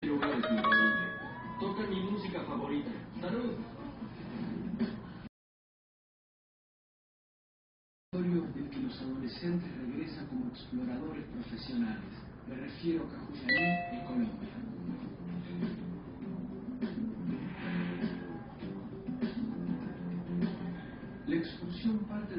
Toca mi música favorita. ¡Salud! en que los adolescentes regresan como exploradores profesionales. Me refiero a Cajuyaní en Colombia. La excursión parte de